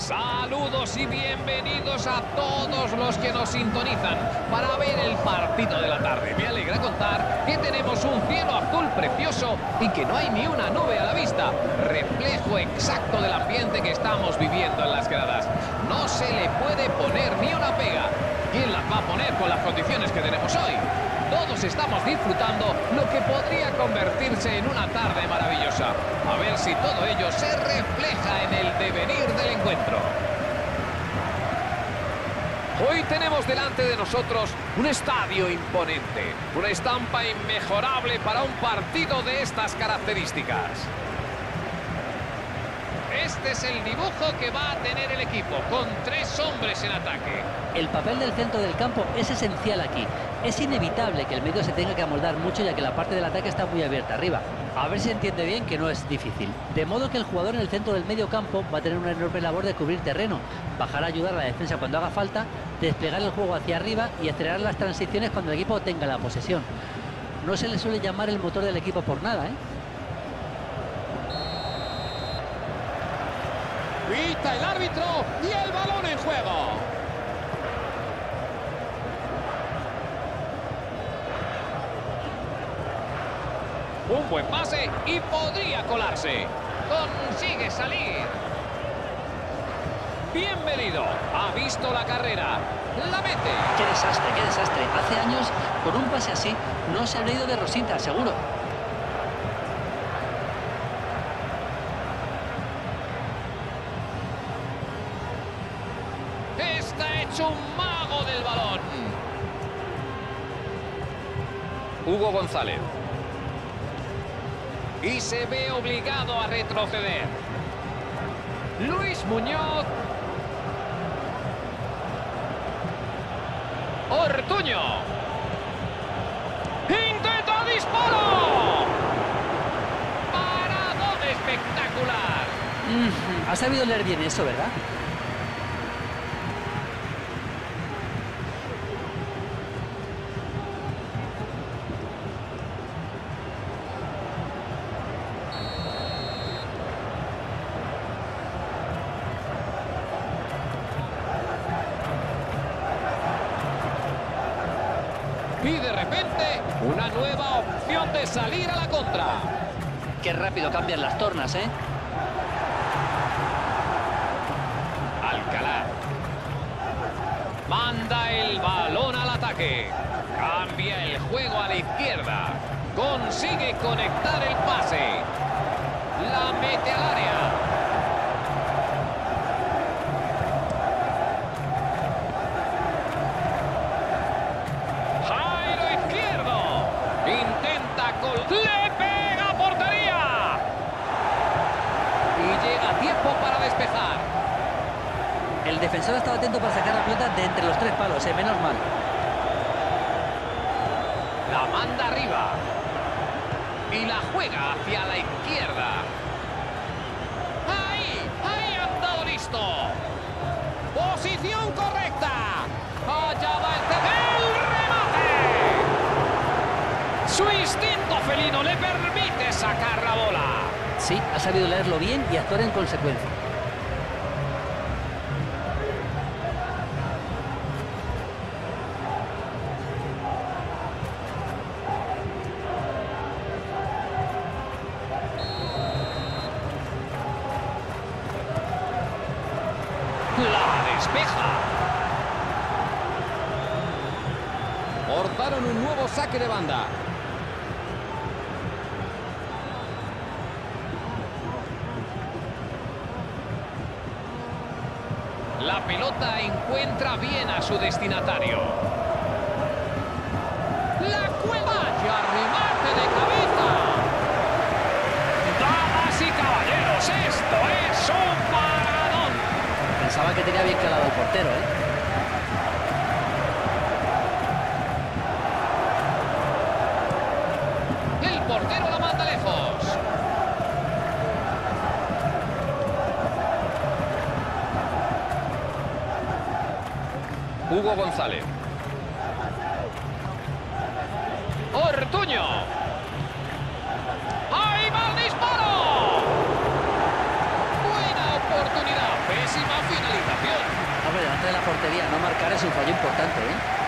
Saludos y bienvenidos a todos los que nos sintonizan para ver el partido de la tarde. Me alegra contar que tenemos un cielo azul precioso y que no hay ni una nube a la vista. Reflejo exacto del ambiente que estamos viviendo en las gradas. No se le puede poner ni una pega. ¿Quién las va a poner con las condiciones que tenemos hoy? Estamos disfrutando lo que podría convertirse en una tarde maravillosa. A ver si todo ello se refleja en el devenir del encuentro. Hoy tenemos delante de nosotros un estadio imponente, una estampa inmejorable para un partido de estas características. Este es el dibujo que va a tener el equipo, con tres hombres en ataque. El papel del centro del campo es esencial aquí. Es inevitable que el medio se tenga que amoldar mucho ya que la parte del ataque está muy abierta arriba. A ver si entiende bien que no es difícil. De modo que el jugador en el centro del medio campo va a tener una enorme labor de cubrir terreno, bajar a ayudar a la defensa cuando haga falta, desplegar el juego hacia arriba y acelerar las transiciones cuando el equipo tenga la posesión. No se le suele llamar el motor del equipo por nada, ¿eh? Pita el árbitro y el balón en juego. Un buen pase y podría colarse. Consigue salir. Bienvenido. Ha visto la carrera. La mete. ¡Qué desastre, qué desastre! Hace años, con un pase así, no se habría ido de Rosita, seguro. González. Y se ve obligado a retroceder. Luis Muñoz. Ortuño. Intenta disparo. Paradón espectacular. Mm, ha sabido leer bien eso, ¿verdad? Y de repente, una nueva opción de salir a la contra. Qué rápido cambian las tornas, ¿eh? Alcalá. Manda el balón al ataque. Cambia el juego a la izquierda. Consigue conectar el pase. La mete al área. Defensor estaba atento para sacar la pelota de entre los tres palos, ¿eh? menos mal. La manda arriba. Y la juega hacia la izquierda. ¡Ahí! ¡Ahí han dado listo! ¡Posición correcta! ¡Allá va el, el remate! Su instinto felino le permite sacar la bola. Sí, ha sabido leerlo bien y actuar en consecuencia. Despeja. Un nuevo saque de banda. La pelota encuentra bien a su destinatario. ¿Eh? El portero la manda lejos. Hugo González. Ortuño. de la portería. No marcar es un fallo importante, ¿eh?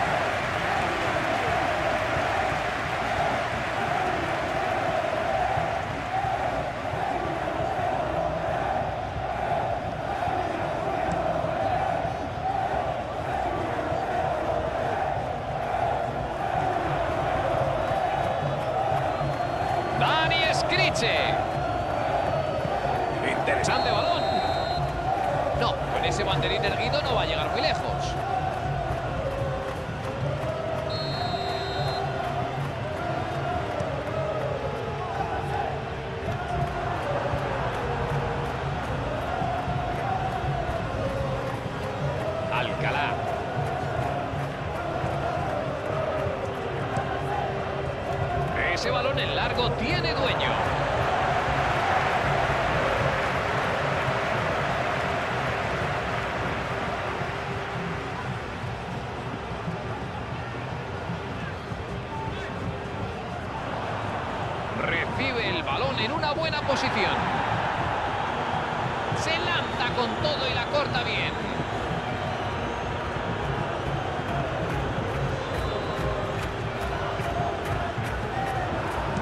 En una buena posición. Se lanza con todo y la corta bien.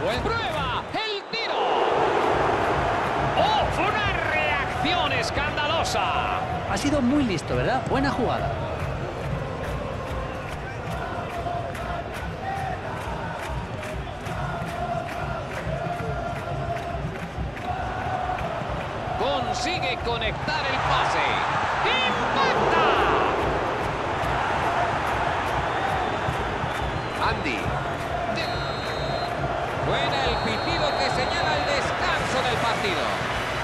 Buen prueba, el tiro. ¡Oh, fue una reacción escandalosa! Ha sido muy listo, ¿verdad? Buena jugada. Conectar el pase. ¡Impacta! Andy. Buena el pitido que señala el descanso del partido.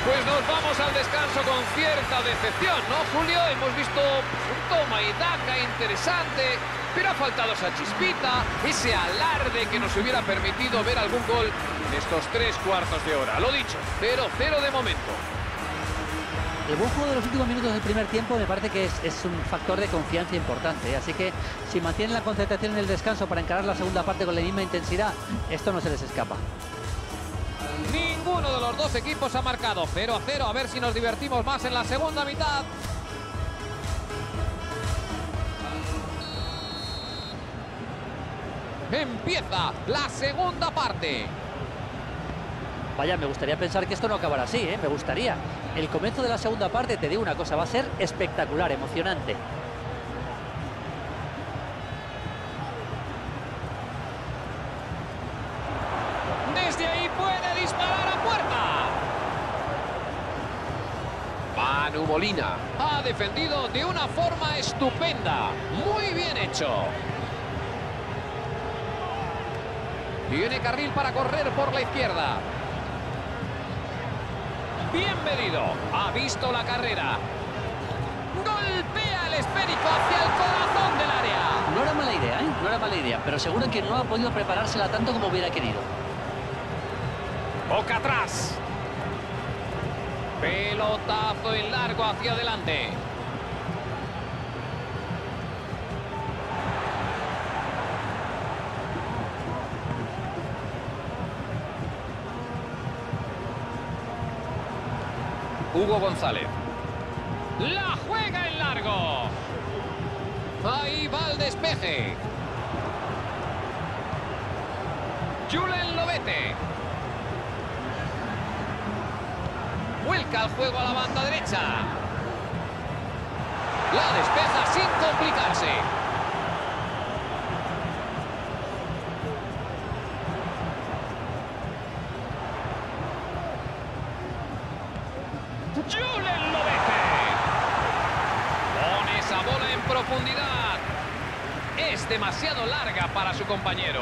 Pues nos vamos al descanso con cierta decepción, ¿no, Julio? Hemos visto un toma y daca interesante, pero ha faltado esa chispita, ese alarde que nos hubiera permitido ver algún gol en estos tres cuartos de hora. Lo dicho, 0-0 de momento. El buen de los últimos minutos del primer tiempo me parece que es, un factor de confianza importante. ¿eh? Así que si mantienen la concentración en el descanso para encarar la segunda parte con la misma intensidad, esto no se les escapa. Ninguno de los dos equipos ha marcado 0 a 0. A ver si nos divertimos más en la segunda mitad. Empieza la segunda parte. Vaya, me gustaría pensar que esto no acabará así, ¿eh? Me gustaría. El comienzo de la segunda parte, te digo una cosa, va a ser espectacular, emocionante. Desde ahí puede disparar a puerta. Manu Molina ha defendido de una forma estupenda. Muy bien hecho. Tiene carril para correr por la izquierda. Bienvenido. Ha visto la carrera. Golpea el esférico hacia el corazón del área. No era mala idea, ¿eh? No era mala idea, pero seguro que no ha podido preparársela tanto como hubiera querido. Boca atrás. Pelotazo en largo hacia adelante. Hugo González. La juega en largo. Ahí va el despeje. Julen Lobete. Vuelca el juego a la banda derecha. La despeja sin complicarse. Julen Lobete. Pone esa bola en profundidad. Es demasiado larga para su compañero.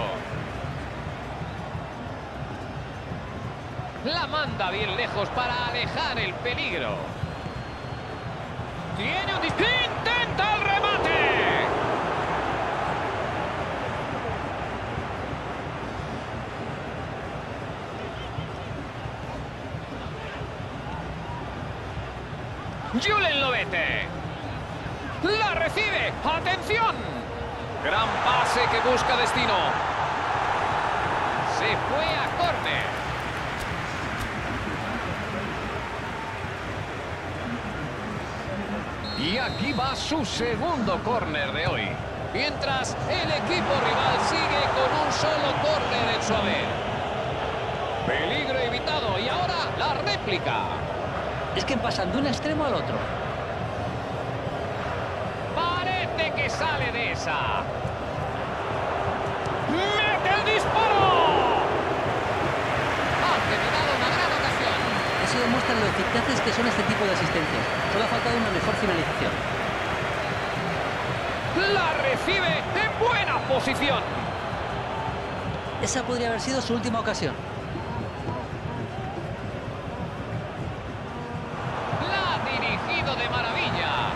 La manda bien lejos para alejar el peligro. Tiene un Intenta el remate. Julen Lobete. La recibe. ¡Atención! Gran pase que busca destino. Se fue a córner. Y aquí va su segundo córner de hoy. Mientras el equipo rival sigue con un solo córner en su haber. Peligro evitado y ahora la réplica. Es que pasan de un extremo al otro. Parece que sale de esa. ¡Mete el disparo! Ha generado una gran ocasión. Eso demuestra lo eficaces que son este tipo de asistencias. Solo ha faltado una mejor finalización. La recibe en buena posición. Esa podría haber sido su última ocasión. La ha dirigido de maravilla.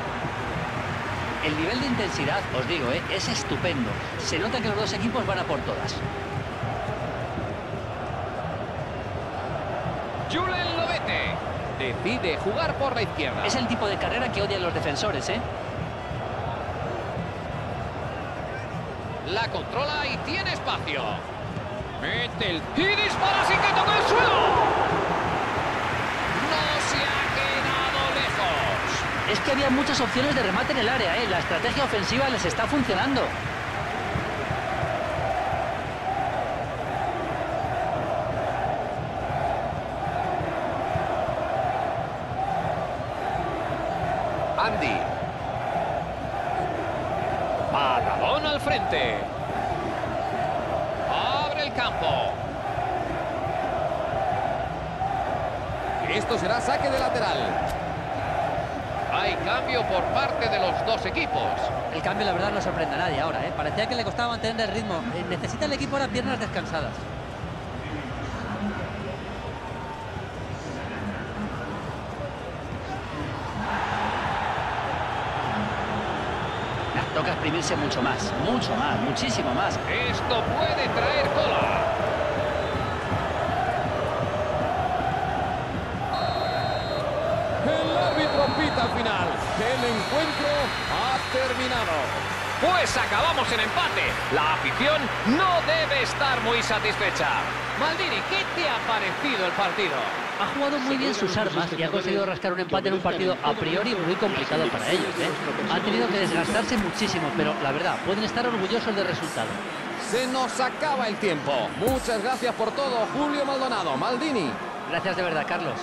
El nivel de intensidad, os digo, ¿eh? es estupendo. Se nota que los dos equipos van a por todas. Julen Lobete decide jugar por la izquierda. Es el tipo de carrera que odian los defensores, ¿eh? La controla y tiene espacio. Mete el... Y dispara sin que toque el suelo. Es que había muchas opciones de remate en el área, ¿eh? La estrategia ofensiva les está funcionando. Andy. Patadón al frente. Abre el campo. Esto será saque de lateral. Hay cambio por parte de los dos equipos. El cambio, la verdad, no sorprende a nadie ahora, ¿eh? Parecía que le costaba mantener el ritmo. Eh, necesita el equipo ahora piernas descansadas. Toca exprimirse mucho más, mucho más, muchísimo más. Esto puede traer cola. El encuentro ha terminado. Pues acabamos en empate. La afición no debe estar muy satisfecha. Maldini, ¿qué te ha parecido el partido? Ha jugado muy bien sus armas y ha conseguido rascar un empate en un partido a priori muy complicado para ellos. ¿eh? Han tenido que desgastarse muchísimo, pero la verdad, pueden estar orgullosos del resultado. Se nos acaba el tiempo. Muchas gracias por todo, Julio Maldonado. Maldini. Gracias de verdad, Carlos.